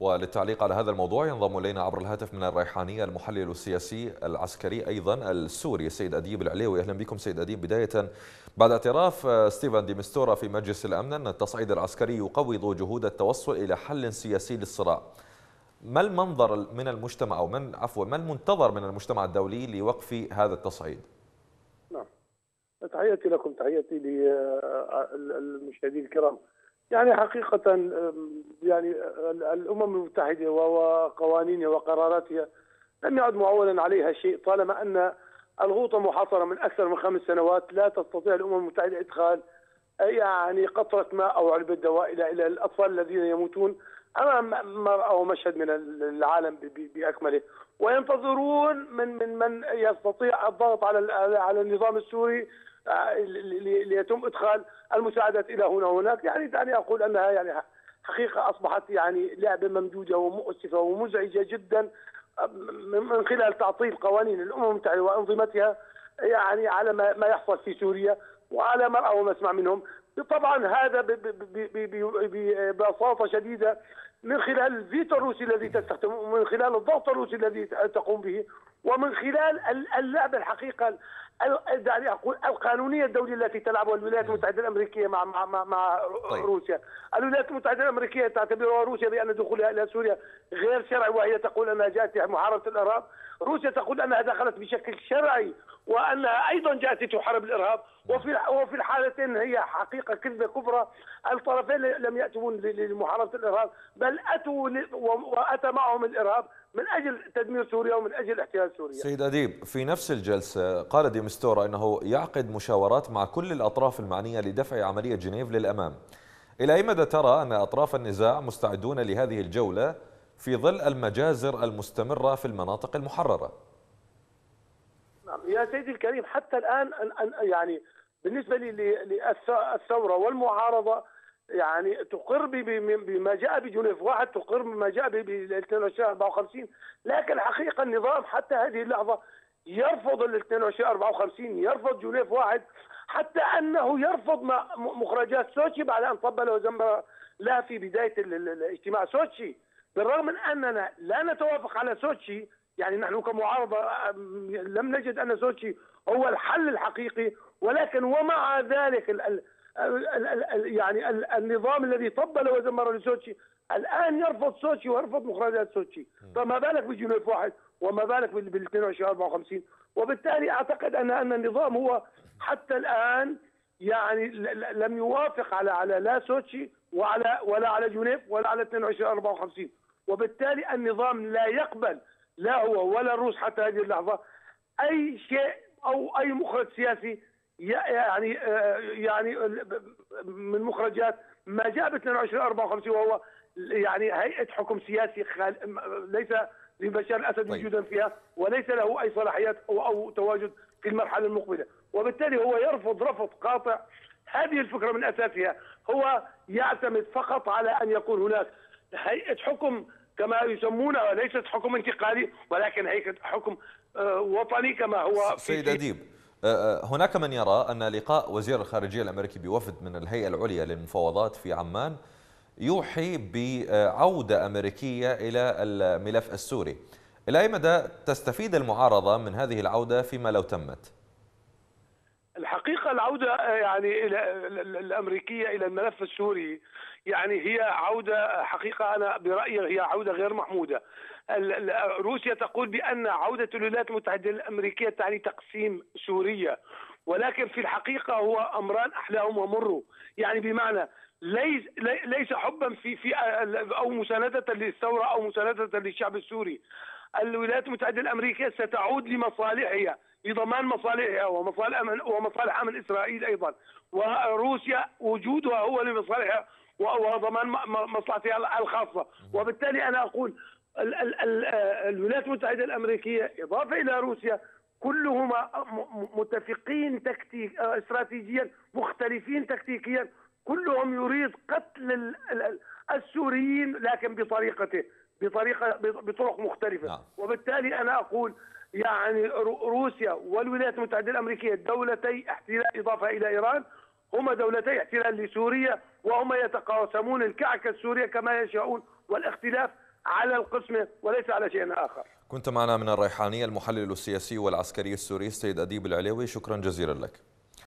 وللتعليق على هذا الموضوع ينضم إلينا عبر الهاتف من الريحانية المحلل السياسي العسكري أيضا السوري السيد أديب العليوي. أهلا بكم سيد أديب. بداية بعد اعتراف ستيفن دي مستورا في مجلس الأمن أن التصعيد العسكري يقوض جهود التوصل إلى حل سياسي للصراع. ما المنظر من المجتمع أو من عفوا ما المنتظر من المجتمع الدولي لوقف هذا التصعيد؟ نعم. تحياتي لكم تحياتي للمشاهدين الكرام. يعني حقيقة يعني الأمم المتحدة وقوانينها وقراراتها لم يعد معولا عليها شيء طالما أن الغوطة محاصرة من أكثر من خمس سنوات لا تستطيع الأمم المتحدة إدخال يعني قطرة ماء أو علبة دواء إلى إلى الأطفال الذين يموتون أمام مرأة ومشهد من العالم بأكمله. وينتظرون من من من يستطيع الضغط على على النظام السوري ليتم إدخال المساعدات إلى هنا وهناك. يعني دعني أقول أنها يعني حقيقة أصبحت يعني لعبة ممدودة ومؤسفة ومزعجة جدا من خلال تعطيل قوانين الأمم المتحدة وأنظمتها يعني على ما يحصل في سوريا وعلى ما راوا ومسمع منهم. طبعا هذا ببساطة شديدة من خلال الفيتو الروسي الذي تستخدمه ومن خلال الضغط الروسي الذي تقوم به ومن خلال اللعب الحقيقة دعني أقول القانونية الدولية التي تلعبها الولايات المتحدة الأمريكية مع مع مع, مع طيب. روسيا، الولايات المتحدة الأمريكية تعتبرها روسيا بأن دخولها إلى سوريا غير شرعي وهي تقول أنها جاءت لمحاربه الإرهاب، روسيا تقول أنها دخلت بشكل شرعي وانها أيضا جاءت تحارب الإرهاب. وفي وفي الحالتين هي حقيقة كذبة كبرى. الطرفين لم ياتوا لمحاربة الإرهاب بل أتوا وأتى معهم الإرهاب من أجل تدمير سوريا ومن أجل احتلال سوريا. سيد أديب في نفس الجلسة قال ديمستورا إنه يعقد مشاورات مع كل الأطراف المعنية لدفع عملية جنيف للأمام. إلى أي مدى ترى أن أطراف النزاع مستعدون لهذه الجولة في ظل المجازر المستمرة في المناطق المحررة؟ نعم يا سيدي الكريم حتى الآن يعني بالنسبة للثورة والمعارضة يعني تقر بما جاء بجنيف واحد تقر بما جاء ب 22 54 لكن الحقيقة النظام حتى هذه اللحظة يرفض ال 22 54 يرفض جنيف واحد حتى أنه يرفض مخرجات سوتشي بعد أن طبل وزمر لا في بداية الاجتماع سوتشي. بالرغم من أننا لا نتوافق على سوتشي يعني نحن كمعارضة لم نجد أن سوتشي هو الحل الحقيقي ولكن ومع ذلك يعني النظام الذي طبل وزمر لسوتشي الآن يرفض سوتشي ويرفض مخرجات سوتشي. فما بالك بجنيف واحد وما بالك بال 22 54 وبالتالي أعتقد ان أن النظام هو حتى الآن يعني لم يوافق على على لا سوتشي وعلى ولا على جنيف ولا على 22 54 وبالتالي النظام لا يقبل لا هو ولا الروس حتى هذه اللحظة أي شيء أو أي مخرج سياسي يعني يعني من مخرجات ما جاء ب 22 54 وهو يعني هيئة حكم سياسي ليس لبشار الأسد طيب. وجودا فيها وليس له أي صلاحيات أو, أو تواجد في المرحلة المقبلة. وبالتالي هو يرفض رفض قاطع هذه الفكرة من أساسها. هو يعتمد فقط على أن يكون هناك هيئة حكم كما يسمونها ليست حكم انتقالي ولكن هيئة حكم وطني كما هو سيد أديب هناك من يرى أن لقاء وزير الخارجية الأمريكي بوفد من الهيئة العليا للمفاوضات في عمان يوحي بعودة أمريكية إلى الملف السوري إلى أي مدى تستفيد المعارضة من هذه العودة فيما لو تمت؟ الحقيقة العودة يعني الأمريكية إلى الملف السوري يعني هي عودة حقيقة أنا برأيي هي عودة غير محمودة. روسيا تقول بأن عودة الولايات المتحدة الأمريكية تعني تقسيم سوريا. ولكن في الحقيقة هو أمران أحلاهم ومروا. يعني بمعنى ليس ليس حبا في في أو مساندة للثورة أو مساندة للشعب السوري. الولايات المتحدة الأمريكية ستعود لمصالحها لضمان مصالحها ومصالح ومصالح أمن إسرائيل أيضا. وروسيا وجودها هو لمصالحها وضمان مصلحتها الخاصة. وبالتالي أنا أقول الولايات المتحدة الأمريكية إضافة إلى روسيا كلهما متفقين تكتيك استراتيجيا مختلفين تكتيكيا. كلهم يريد قتل السوريين لكن بطريقته بطريقه بطرق مختلفة. نعم. وبالتالي أنا أقول يعني روسيا والولايات المتحدة الأمريكية دولتي احتلال إضافة إلى إيران هما دولتي احتلال لسوريا. وهما يتقاسمون الكعكه السورية كما يشاءون والاختلاف على القسمة وليس على شيء آخر. كنت معنا من الريحانية المحلل السياسي والعسكري السوري السيد أديب العليوي شكرا جزيلا لك.